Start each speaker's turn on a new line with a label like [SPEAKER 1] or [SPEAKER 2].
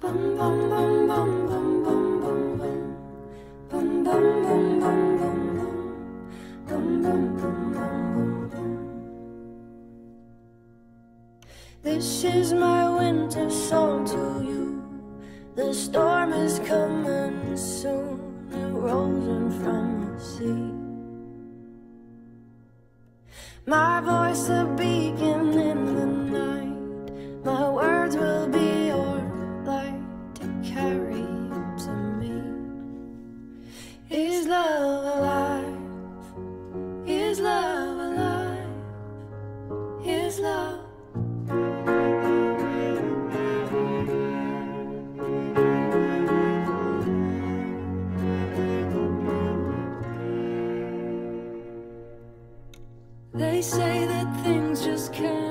[SPEAKER 1] This is my winter song to you. The storm is coming soon, it rolls in from the sea. My voice a beacon. Love alive? Is love alive? Is love? They say that things just grow.